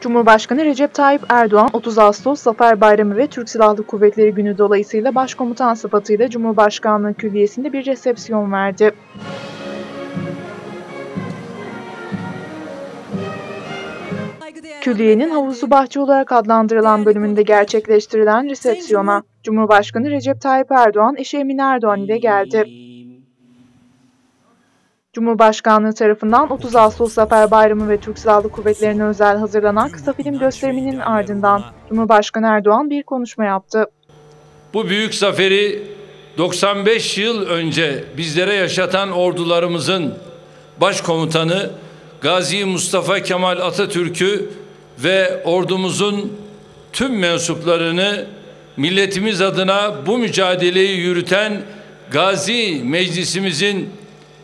Cumhurbaşkanı Recep Tayyip Erdoğan 30 Ağustos Zafer Bayramı ve Türk Silahlı Kuvvetleri Günü dolayısıyla Başkomutan sıfatıyla Cumhurbaşkanlığı Külliyesi'nde bir resepsiyon verdi. Külliyenin havuzu bahçe olarak adlandırılan bölümünde gerçekleştirilen resepsiyona Cumhurbaşkanı Recep Tayyip Erdoğan eşi Emine Erdoğan ile geldi. Cumhurbaşkanlığı tarafından 30 Ağustos Zafer Bayramı ve Türk Silahlı Kuvvetleri'ne özel hazırlanan kısa film gösteriminin ardından Cumhurbaşkanı Erdoğan bir konuşma yaptı. Bu büyük zaferi 95 yıl önce bizlere yaşatan ordularımızın başkomutanı Gazi Mustafa Kemal Atatürk'ü ve ordumuzun tüm mensuplarını milletimiz adına bu mücadeleyi yürüten Gazi Meclisimizin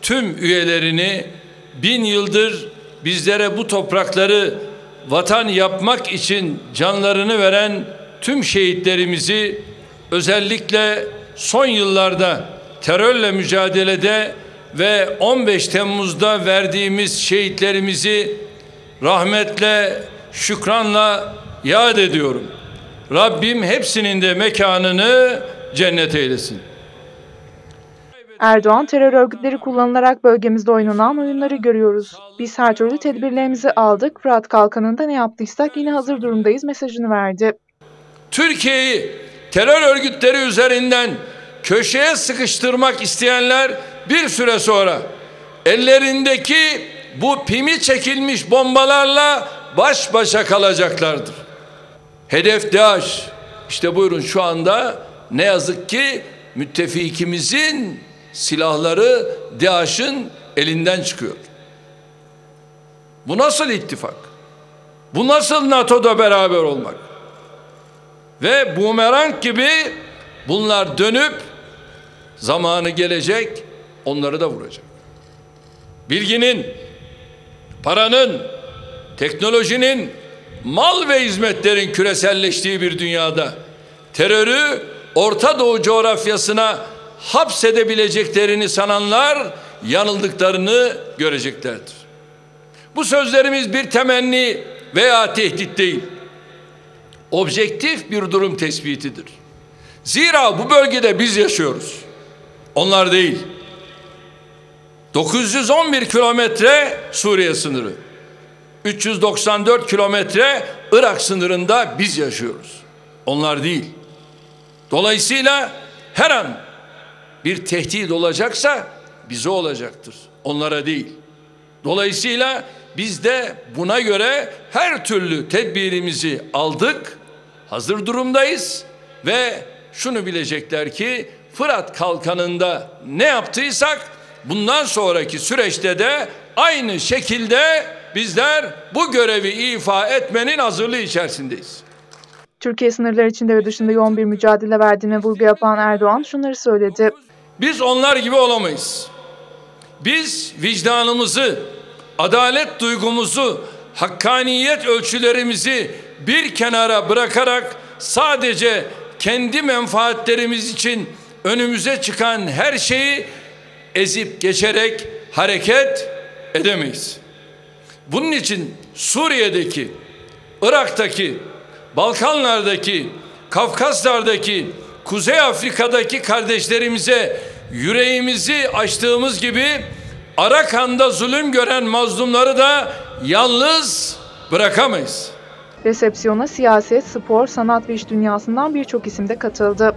tüm üyelerini bin yıldır bizlere bu toprakları vatan yapmak için canlarını veren tüm şehitlerimizi özellikle son yıllarda terörle mücadelede ve 15 Temmuz'da verdiğimiz şehitlerimizi rahmetle, şükranla yad ediyorum. Rabbim hepsinin de mekanını cennet eylesin. Erdoğan terör örgütleri kullanılarak bölgemizde oynanan oyunları görüyoruz. Biz her türlü tedbirlerimizi aldık. Fırat Kalkanı'nda ne yaptıysak yine hazır durumdayız mesajını verdi. Türkiye'yi terör örgütleri üzerinden köşeye sıkıştırmak isteyenler bir süre sonra ellerindeki bu pimi çekilmiş bombalarla baş başa kalacaklardır. Hedef DAEŞ. İşte buyurun şu anda ne yazık ki müttefikimizin silahları DAEŞ'in elinden çıkıyor. Bu nasıl ittifak? Bu nasıl NATO'da beraber olmak? Ve bumerang gibi bunlar dönüp zamanı gelecek onları da vuracak. Bilginin, paranın, teknolojinin, mal ve hizmetlerin küreselleştiği bir dünyada terörü Orta Doğu coğrafyasına hapsedebileceklerini sananlar yanıldıklarını göreceklerdir. Bu sözlerimiz bir temenni veya tehdit değil. Objektif bir durum tespitidir. Zira bu bölgede biz yaşıyoruz. Onlar değil. 911 kilometre Suriye sınırı. 394 kilometre Irak sınırında biz yaşıyoruz. Onlar değil. Dolayısıyla her an bir tehdit olacaksa bize olacaktır. Onlara değil. Dolayısıyla biz de buna göre her türlü tedbirimizi aldık. Hazır durumdayız ve şunu bilecekler ki Fırat kalkanında ne yaptıysak bundan sonraki süreçte de aynı şekilde bizler bu görevi ifa etmenin hazırlığı içerisindeyiz. Türkiye sınırları içinde ve dışında yoğun bir mücadele verdiğine vurgu yapan Erdoğan şunları söyledi. Biz onlar gibi olamayız. Biz vicdanımızı, adalet duygumuzu, hakkaniyet ölçülerimizi bir kenara bırakarak sadece kendi menfaatlerimiz için önümüze çıkan her şeyi ezip geçerek hareket edemeyiz. Bunun için Suriye'deki, Irak'taki, Balkanlardaki, Kafkaslardaki, Kuzey Afrika'daki kardeşlerimize yüreğimizi açtığımız gibi Arakan'da zulüm gören mazlumları da yalnız bırakamayız. Resepsiyona siyaset, spor, sanat ve iş dünyasından birçok isim de katıldı.